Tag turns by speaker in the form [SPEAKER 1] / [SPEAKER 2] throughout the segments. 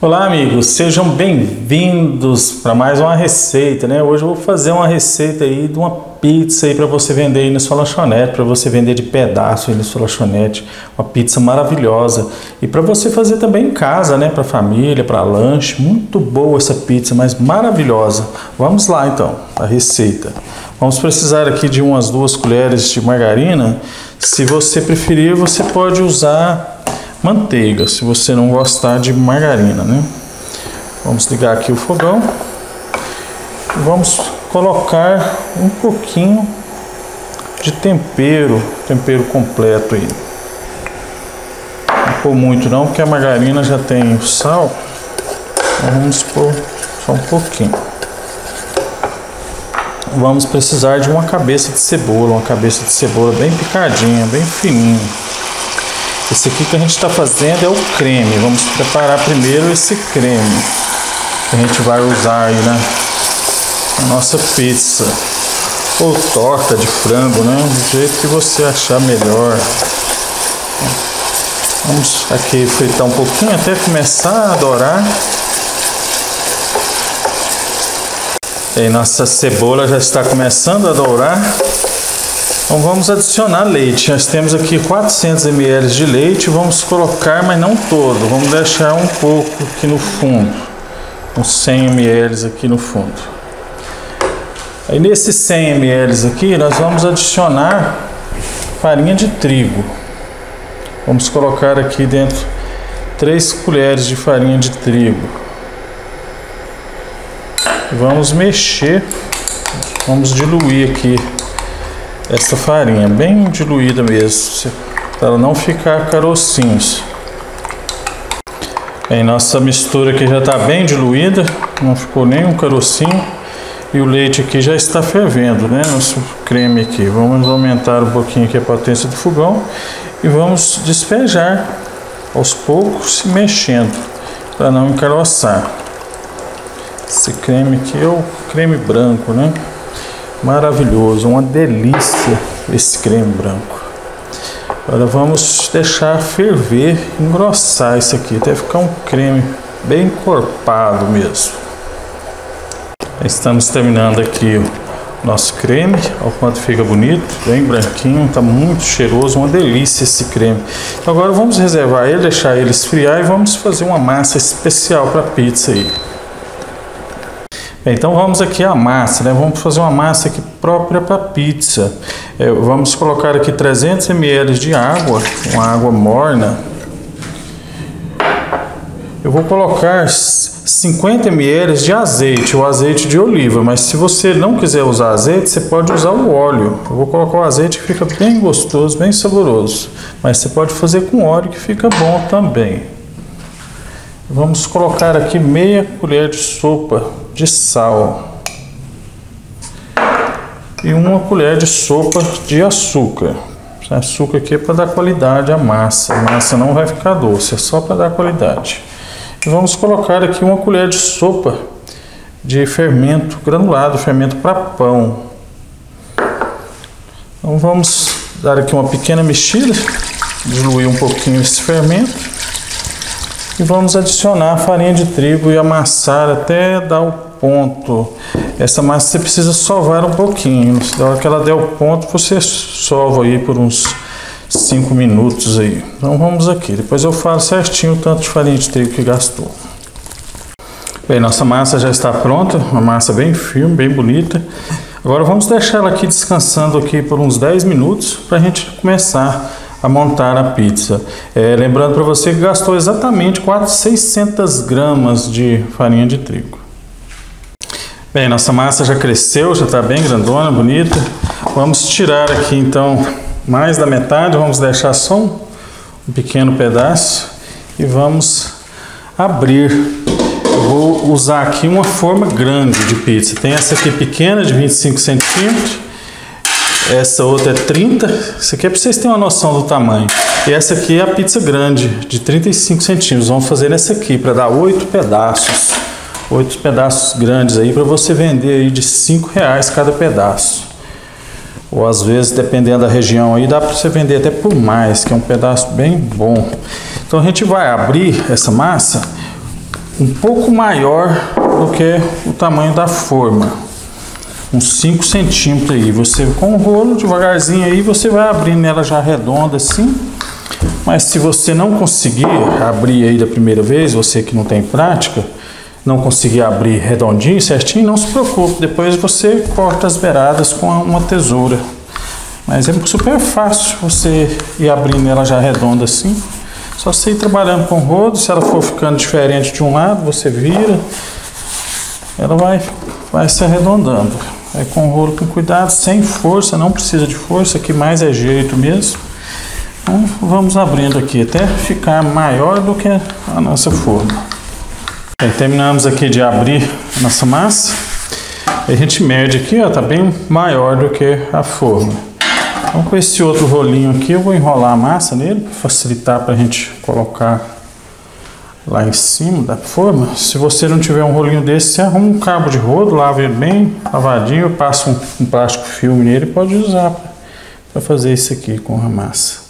[SPEAKER 1] Olá amigos, sejam bem-vindos para mais uma receita, né? Hoje eu vou fazer uma receita aí de uma pizza aí para você vender aí na sua lanchonete, para você vender de pedaço aí na sua lanchonete, uma pizza maravilhosa e para você fazer também em casa, né? Para família, para lanche, muito boa essa pizza, mas maravilhosa. Vamos lá então, a receita. Vamos precisar aqui de umas duas colheres de margarina. Se você preferir, você pode usar manteiga, se você não gostar de margarina, né? Vamos ligar aqui o fogão. Vamos colocar um pouquinho de tempero, tempero completo aí. Não pôr muito não, porque a margarina já tem o sal. Então vamos pôr só um pouquinho. Vamos precisar de uma cabeça de cebola, uma cabeça de cebola bem picadinha, bem fininha. Esse aqui que a gente está fazendo é o creme. Vamos preparar primeiro esse creme que a gente vai usar aí na, na nossa pizza ou torta de frango, né? Do jeito que você achar melhor. Vamos aqui fritar um pouquinho até começar a dourar. E nossa cebola já está começando a dourar. Então vamos adicionar leite. Nós temos aqui 400 ml de leite. Vamos colocar, mas não todo. Vamos deixar um pouco aqui no fundo. Uns 100 ml aqui no fundo. Aí nesses 100 ml aqui, nós vamos adicionar farinha de trigo. Vamos colocar aqui dentro 3 colheres de farinha de trigo. Vamos mexer. Vamos diluir aqui essa farinha bem diluída mesmo, para ela não ficar carocinhos. Bem, nossa mistura aqui já está bem diluída, não ficou nem um carocinho. E o leite aqui já está fervendo, né? Nosso creme aqui. Vamos aumentar um pouquinho aqui a potência do fogão e vamos despejar aos poucos, mexendo, para não encaroçar. Esse creme aqui é o creme branco, né? Maravilhoso, uma delícia esse creme branco. Agora vamos deixar ferver, engrossar isso aqui, até ficar um creme bem encorpado mesmo. Estamos terminando aqui o nosso creme, olha o quanto fica bonito, bem branquinho, está muito cheiroso, uma delícia esse creme. Então agora vamos reservar ele, deixar ele esfriar e vamos fazer uma massa especial para pizza aí. Então vamos aqui a massa, né? Vamos fazer uma massa aqui própria para pizza. É, vamos colocar aqui 300 ml de água, uma água morna. Eu vou colocar 50 ml de azeite, o azeite de oliva, mas se você não quiser usar azeite, você pode usar o óleo. Eu vou colocar o azeite que fica bem gostoso, bem saboroso, mas você pode fazer com óleo que fica bom também. Vamos colocar aqui meia colher de sopa de sal e uma colher de sopa de açúcar. Esse açúcar aqui é para dar qualidade à massa. A massa não vai ficar doce, é só para dar qualidade. E vamos colocar aqui uma colher de sopa de fermento granulado, fermento para pão. Então vamos dar aqui uma pequena mexida, diluir um pouquinho esse fermento e vamos adicionar a farinha de trigo e amassar até dar o ponto. Essa massa você precisa sovar um pouquinho. Na hora que ela der o ponto, você sova aí por uns 5 minutos aí. Então vamos aqui. Depois eu falo certinho o tanto de farinha de trigo que gastou. Bem, nossa massa já está pronta, uma massa bem firme, bem bonita. Agora vamos deixar ela aqui descansando aqui por uns 10 minutos para a gente começar a montar a pizza. É, lembrando para você que gastou exatamente 400 gramas de farinha de trigo. Bem, nossa massa já cresceu, já está bem grandona, bonita. Vamos tirar aqui então mais da metade, vamos deixar só um, um pequeno pedaço e vamos abrir. Eu vou usar aqui uma forma grande de pizza. Tem essa aqui pequena de 25 centímetros, essa outra é 30. Isso aqui é para vocês terem uma noção do tamanho. E essa aqui é a pizza grande de 35 centímetros. Vamos fazer essa aqui para dar oito pedaços oito pedaços grandes aí para você vender aí de cinco reais cada pedaço. Ou às vezes, dependendo da região aí, dá para você vender até por mais, que é um pedaço bem bom. Então a gente vai abrir essa massa um pouco maior do que o tamanho da forma. Uns 5 centímetros aí. Você com o rolo, devagarzinho aí, você vai abrindo ela já redonda assim. Mas se você não conseguir abrir aí da primeira vez, você que não tem prática, não conseguir abrir redondinho, certinho, não se preocupe. Depois você corta as beiradas com uma tesoura. Mas é super fácil você ir abrindo ela já redonda assim. Só você ir trabalhando com o rodo, se ela for ficando diferente de um lado, você vira. Ela vai, vai se arredondando. Aí com o rolo com cuidado, sem força, não precisa de força, que mais é jeito mesmo. Então vamos abrindo aqui até ficar maior do que a nossa forma. Terminamos aqui de abrir nossa massa. a gente mede aqui, ó, tá bem maior do que a forma. Então com esse outro rolinho aqui eu vou enrolar a massa nele para facilitar para a gente colocar lá em cima da forma. Se você não tiver um rolinho desse, você arruma um cabo de rodo, lava ele bem lavadinho, passa um, um plástico filme nele e pode usar para fazer isso aqui com a massa.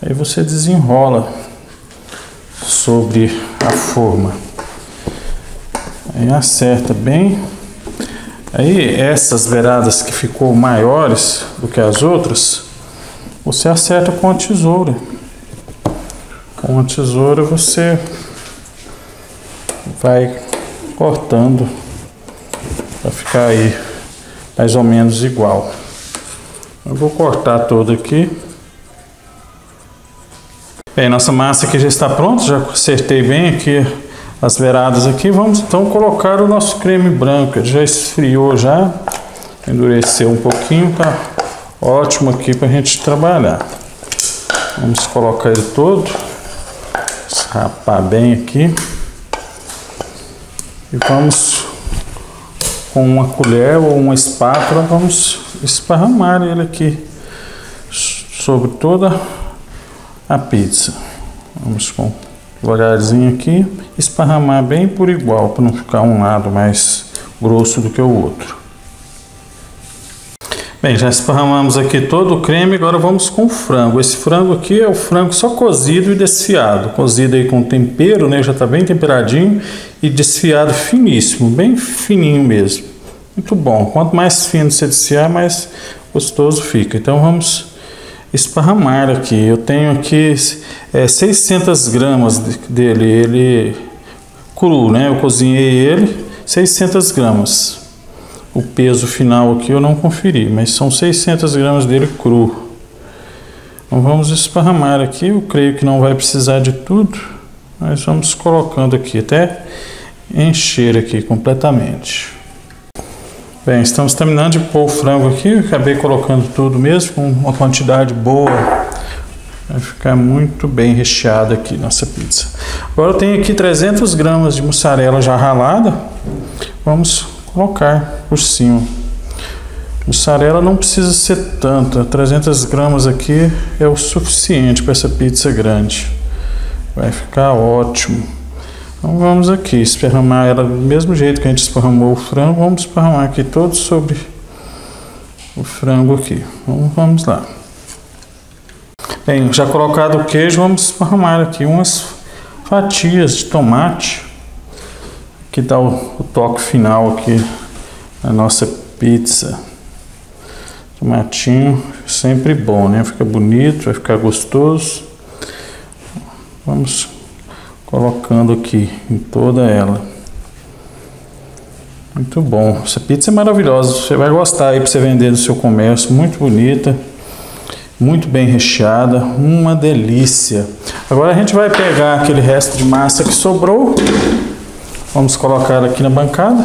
[SPEAKER 1] Aí você desenrola sobre a forma. Aí acerta bem Aí essas beiradas que ficou maiores do que as outras, você acerta com a tesoura. Com a tesoura você vai cortando para ficar aí mais ou menos igual. Eu vou cortar todo aqui. Bem, nossa massa aqui já está pronta, já acertei bem aqui as beiradas aqui. Vamos então colocar o nosso creme branco. Ele já esfriou já, endureceu um pouquinho, tá ótimo aqui para a gente trabalhar. Vamos colocar ele todo, rapar bem aqui. E vamos com uma colher ou uma espátula, vamos esparramar ele aqui sobre toda a pizza. Vamos com devagarzinho aqui, esparramar bem por igual, para não ficar um lado mais grosso do que o outro. Bem, já esparramamos aqui todo o creme, agora vamos com o frango. Esse frango aqui é o frango só cozido e desfiado. Cozido aí com tempero, né? Já está bem temperadinho e desfiado finíssimo, bem fininho mesmo. Muito bom. Quanto mais fino você desfiar, mais gostoso fica. Então vamos esparramar aqui. Eu tenho aqui é, 600 gramas dele, ele cru, né? Eu cozinhei ele 600 gramas. O peso final aqui eu não conferi, mas são 600 gramas dele cru. Então vamos esparramar aqui. Eu creio que não vai precisar de tudo, mas vamos colocando aqui até encher aqui completamente. Bem, estamos terminando de pôr o frango aqui. acabei colocando tudo mesmo, com uma quantidade boa. Vai ficar muito bem recheada aqui nossa pizza. Agora eu tenho aqui 300 gramas de mussarela já ralada. Vamos colocar por cima. Mussarela não precisa ser tanta. 300 gramas aqui é o suficiente para essa pizza grande. Vai ficar ótimo. Então vamos aqui esparramar ela do mesmo jeito que a gente esparramou o frango, vamos esparramar aqui todo sobre o frango aqui. Então vamos lá. Bem, já colocado o queijo, vamos esparramar aqui umas fatias de tomate que dá o, o toque final aqui na nossa pizza. Tomatinho sempre bom, né? Fica bonito, vai ficar gostoso. Vamos colocando aqui em toda ela. Muito bom. Essa pizza é maravilhosa. Você vai gostar aí para você vender no seu comércio. Muito bonita, muito bem recheada, uma delícia. Agora a gente vai pegar aquele resto de massa que sobrou. Vamos colocar aqui na bancada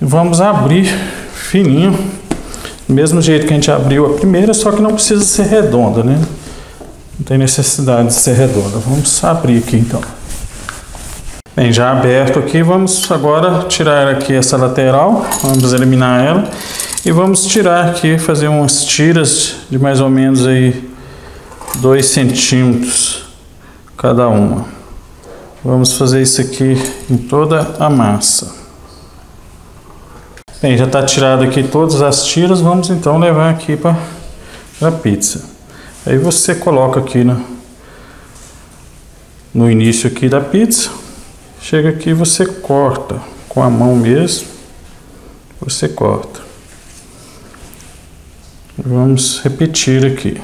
[SPEAKER 1] e vamos abrir fininho, do mesmo jeito que a gente abriu a primeira, só que não precisa ser redonda, né? Não tem necessidade de ser redonda. Vamos abrir aqui então. Bem, já aberto aqui, vamos agora tirar aqui essa lateral, vamos eliminar ela e vamos tirar aqui, fazer umas tiras de mais ou menos aí 2 centímetros cada uma. Vamos fazer isso aqui em toda a massa. Bem, já está tirado aqui todas as tiras, vamos então levar aqui para a pizza. Aí você coloca aqui no, no início aqui da pizza chega aqui você corta com a mão mesmo, você corta. Vamos repetir aqui.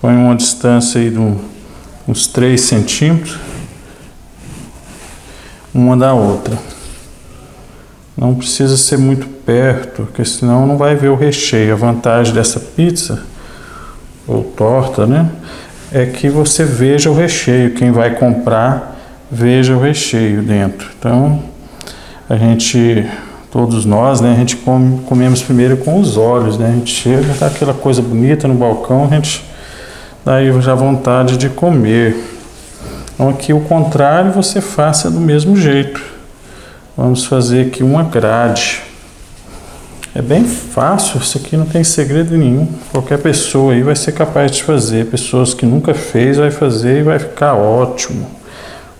[SPEAKER 1] Põe uma distância aí de uns 3 centímetros, uma da outra. Não precisa ser muito perto, porque senão não vai ver o recheio. A vantagem dessa pizza, ou torta, né? É que você veja o recheio. Quem vai comprar, veja o recheio dentro. Então, a gente, todos nós, né? A gente come, comemos primeiro com os olhos, né? A gente chega, tá aquela coisa bonita no balcão, a gente daí já vontade de comer. Então, aqui o contrário, você faça do mesmo jeito. Vamos fazer aqui uma grade. É bem fácil, isso aqui não tem segredo nenhum. Qualquer pessoa aí vai ser capaz de fazer. Pessoas que nunca fez vai fazer e vai ficar ótimo.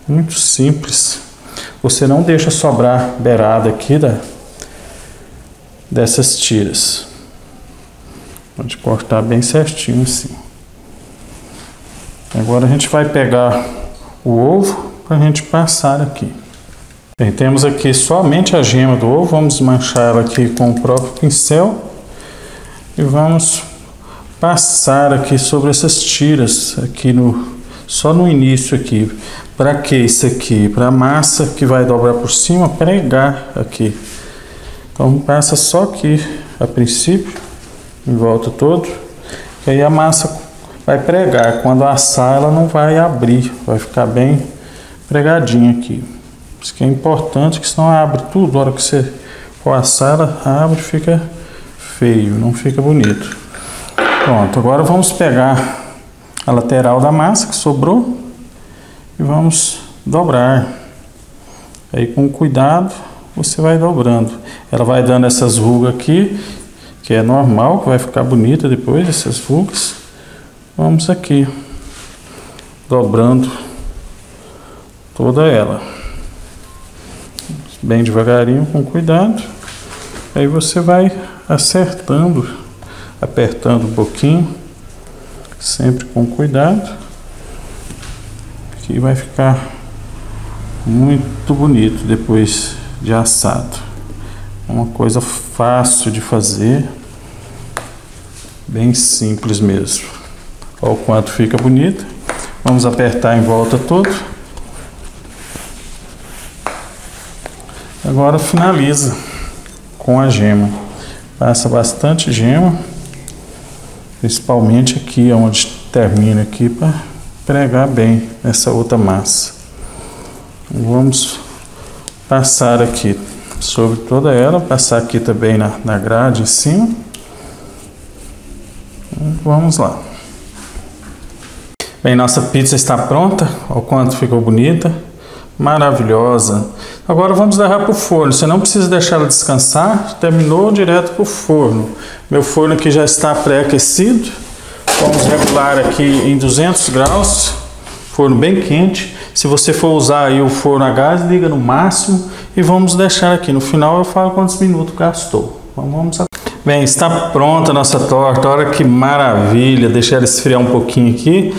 [SPEAKER 1] Muito simples. Você não deixa sobrar beirada aqui da, dessas tiras. Pode cortar bem certinho assim. Agora a gente vai pegar o ovo para a gente passar aqui. Bem, temos aqui somente a gema do ovo, vamos manchar ela aqui com o próprio pincel e vamos passar aqui sobre essas tiras aqui no só no início aqui. Para que isso aqui? Para a massa que vai dobrar por cima pregar aqui. Então passa só aqui a princípio, em volta todo, e aí a massa vai pregar. Quando assar ela não vai abrir, vai ficar bem pregadinha aqui. Isso que é importante, que senão abre tudo. A hora que você for assar, abre fica feio, não fica bonito. Pronto, agora vamos pegar a lateral da massa que sobrou e vamos dobrar. Aí com cuidado você vai dobrando. Ela vai dando essas rugas aqui, que é normal, que vai ficar bonita depois essas rugas. Vamos aqui dobrando toda ela bem devagarinho, com cuidado. Aí você vai acertando, apertando um pouquinho, sempre com cuidado, que vai ficar muito bonito depois de assado. Uma coisa fácil de fazer, bem simples mesmo. Olha o quanto fica bonito. Vamos apertar em volta todo. Agora finaliza com a gema. Passa bastante gema, principalmente aqui onde termina aqui para pregar bem essa outra massa. Vamos passar aqui sobre toda ela, passar aqui também na, na grade em cima. Vamos lá. Bem, nossa pizza está pronta, olha o quanto ficou bonita maravilhosa. Agora vamos levar para o forno. Você não precisa deixar ela descansar. Terminou direto para o forno. Meu forno aqui já está pré-aquecido. Vamos regular aqui em 200 graus. Forno bem quente. Se você for usar aí o forno a gás, liga no máximo e vamos deixar aqui. No final eu falo quantos minutos gastou. Vamos Bem, está pronta a nossa torta. Olha que maravilha. Deixar ela esfriar um pouquinho aqui.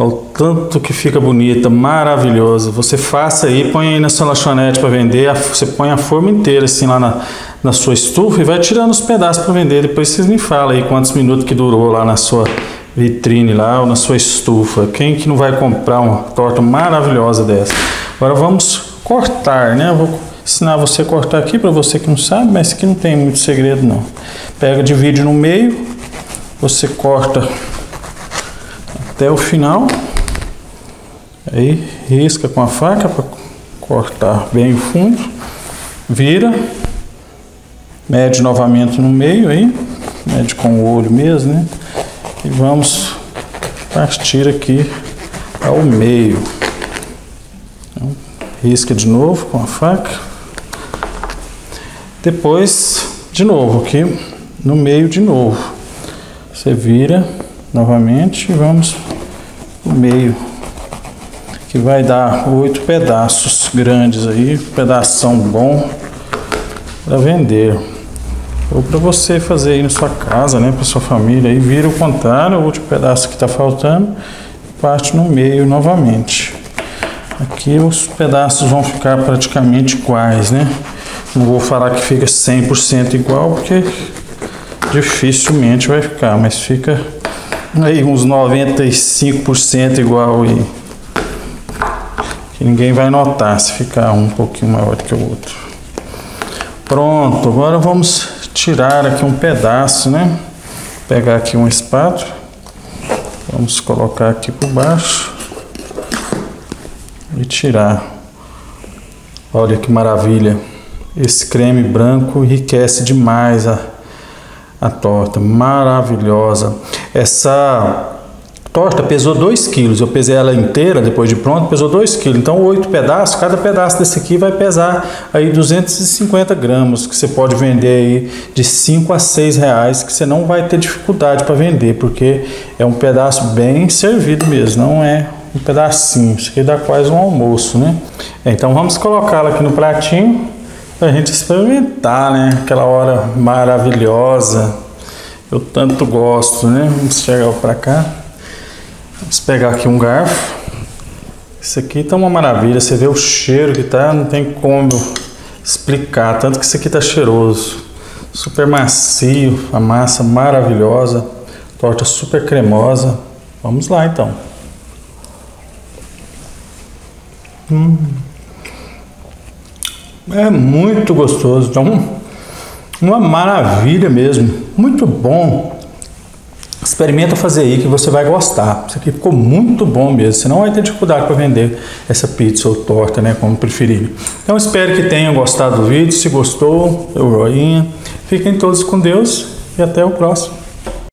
[SPEAKER 1] Olha o tanto que fica bonita, maravilhoso. Você faça aí, põe aí na sua lanchonete para vender. Você põe a forma inteira assim lá na, na sua estufa e vai tirando os pedaços para vender. Depois vocês me falam aí quantos minutos que durou lá na sua vitrine lá ou na sua estufa. Quem que não vai comprar uma torta maravilhosa dessa? Agora vamos cortar, né? Eu vou ensinar você a cortar aqui para você que não sabe, mas aqui não tem muito segredo não. Pega, divide no meio, você corta até o final. Aí risca com a faca para cortar bem o fundo. Vira. Mede novamente no meio aí. Mede com o olho mesmo, né? E vamos partir aqui ao meio. Então, risca de novo com a faca. Depois, de novo aqui no meio de novo. Você vira novamente e vamos no meio que vai dar oito pedaços grandes aí, pedação bom para vender ou para você fazer aí na sua casa, né, para sua família, aí vira o contrário, o último pedaço que está faltando, parte no meio novamente. Aqui os pedaços vão ficar praticamente iguais, né? Não vou falar que fica 100% igual, porque dificilmente vai ficar, mas fica aí uns 95% igual e que ninguém vai notar se ficar um pouquinho maior que o outro. Pronto, agora vamos tirar aqui um pedaço, né? Pegar aqui uma espátula, vamos colocar aqui por baixo e tirar. Olha que maravilha! Esse creme branco enriquece demais a, a torta, maravilhosa. Essa torta pesou 2 quilos. Eu pesei ela inteira depois de pronto, pesou 2 quilos. Então, oito pedaços, cada pedaço desse aqui vai pesar aí 250 gramas, que você pode vender aí de 5 a 6 reais, que você não vai ter dificuldade para vender, porque é um pedaço bem servido mesmo, não é um pedacinho. Isso aqui dá quase um almoço, né? Então, vamos colocá-la aqui no pratinho para a gente experimentar, né? Aquela hora maravilhosa. Eu tanto gosto, né? Vamos chegar para cá. Vamos pegar aqui um garfo. Isso aqui tá uma maravilha. Você vê o cheiro que tá, não tem como explicar. Tanto que isso aqui tá cheiroso. Super macio, a massa maravilhosa. Torta super cremosa. Vamos lá então. Hum. É muito gostoso. Então, uma maravilha mesmo. Muito bom. Experimenta fazer aí que você vai gostar. Isso aqui ficou muito bom mesmo. Você não vai ter dificuldade para vender essa pizza ou torta, né? Como preferir. Então espero que tenham gostado do vídeo. Se gostou, dê o joinha. Fiquem todos com Deus e até o próximo.